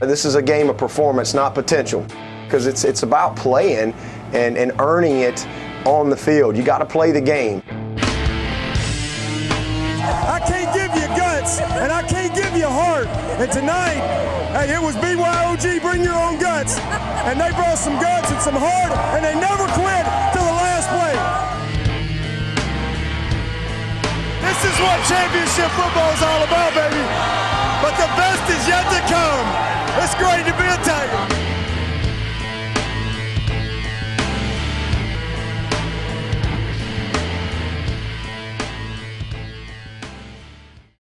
This is a game of performance, not potential, because it's, it's about playing and, and earning it on the field. You got to play the game. I can't give you guts, and I can't give you heart. And tonight, hey, it was BYOG, bring your own guts. And they brought some guts and some heart, and they never quit till the last play. This is what championship football is all about,